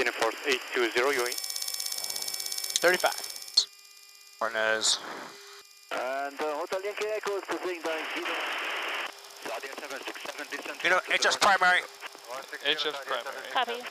Uniforce 820 UE. 35. Cornez. And uh, Hotel Yankee Echo proceeding down zero. You know, HS primary. HS primary. Copy.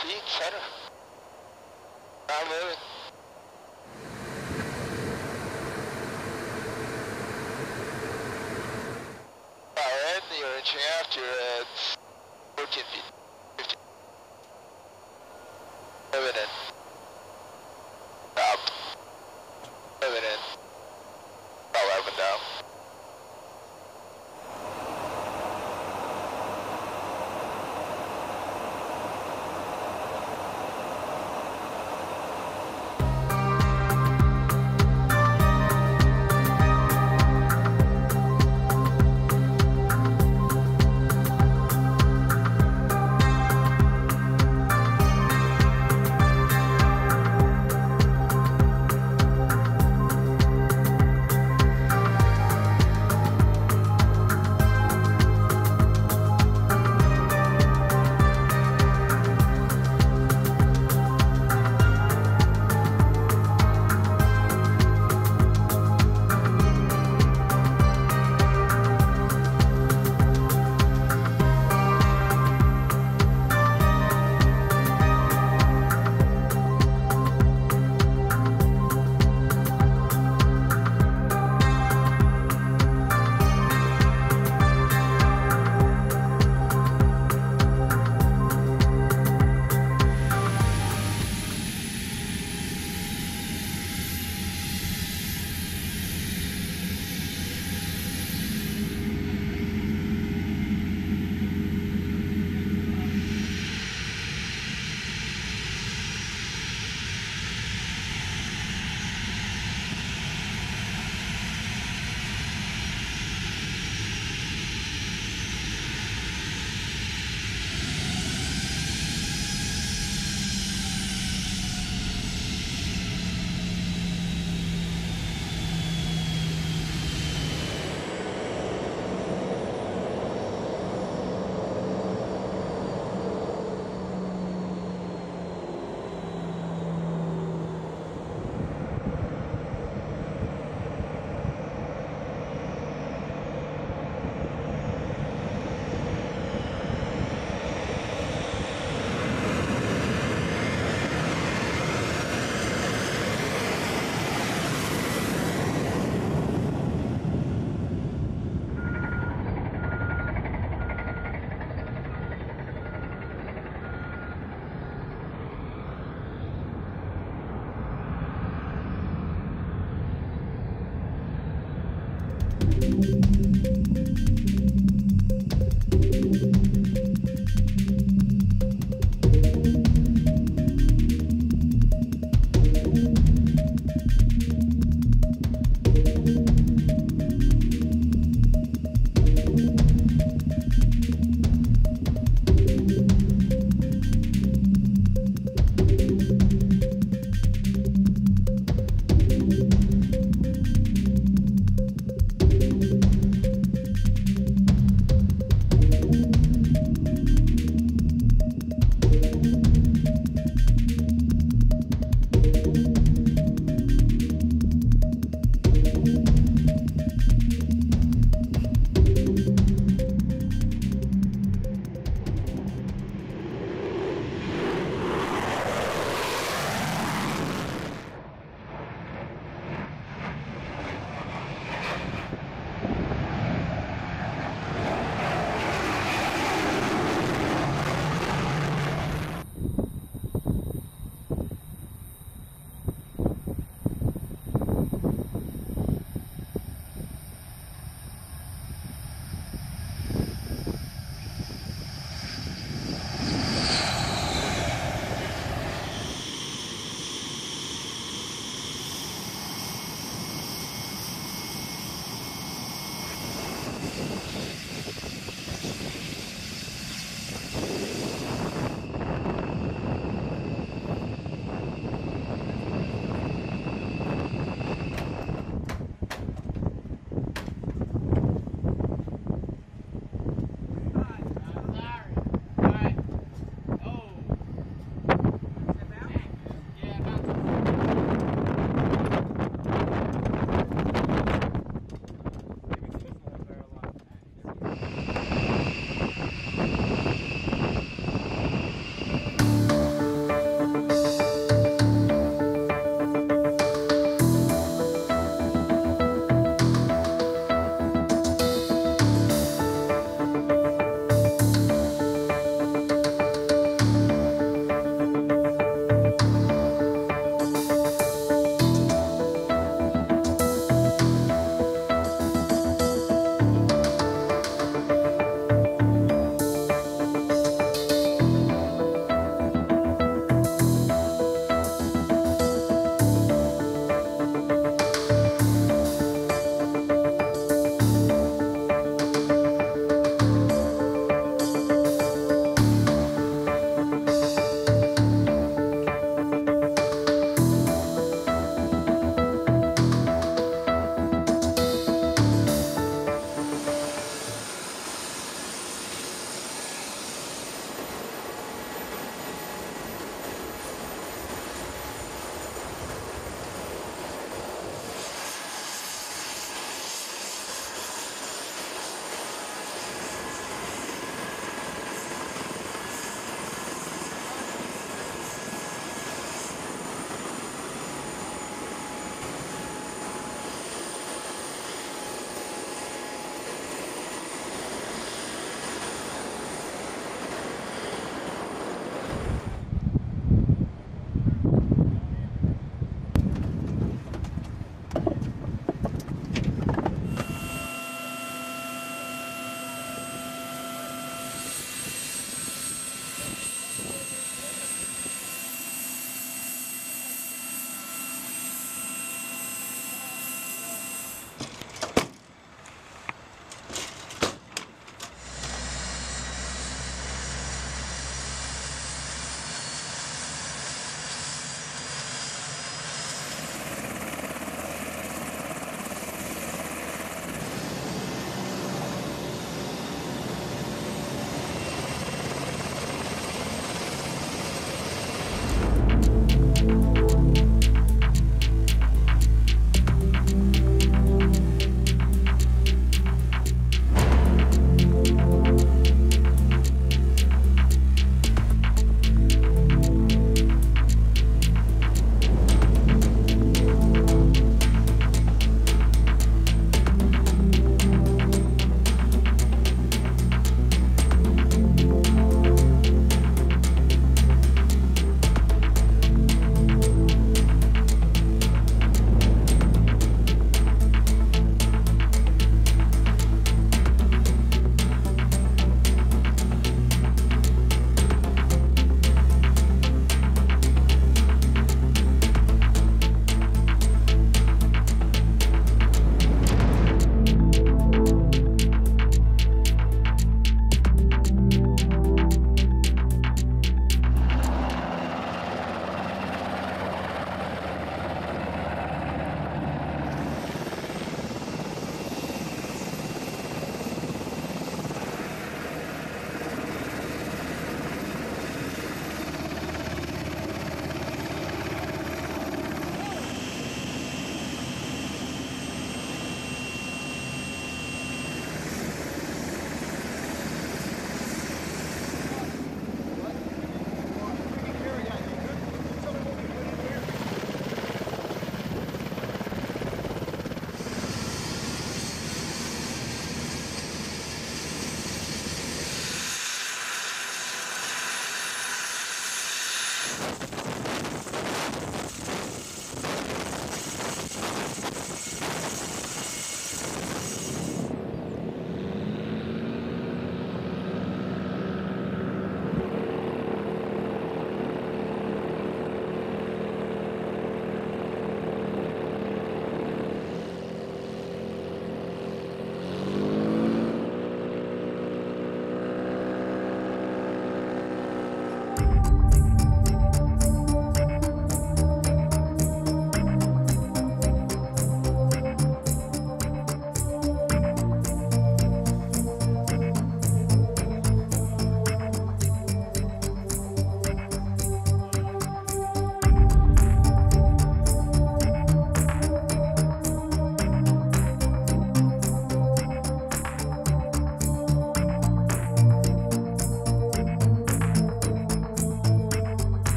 Feet center. I'm moving. Alright, you're out, at 14 feet. 15. Moving in. Up. Moving in. About 11 down.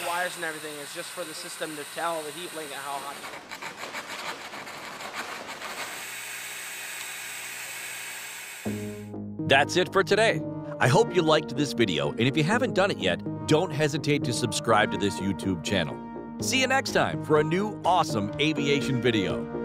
The wires and everything is just for the system to tell the heat blanket how hot. It is. That's it for today. I hope you liked this video, and if you haven't done it yet, don't hesitate to subscribe to this YouTube channel. See you next time for a new awesome aviation video.